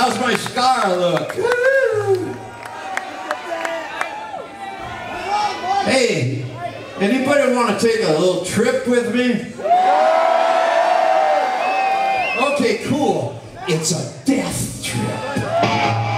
How's my scar look? Hey, anybody want to take a little trip with me? Okay, cool. It's a death trip.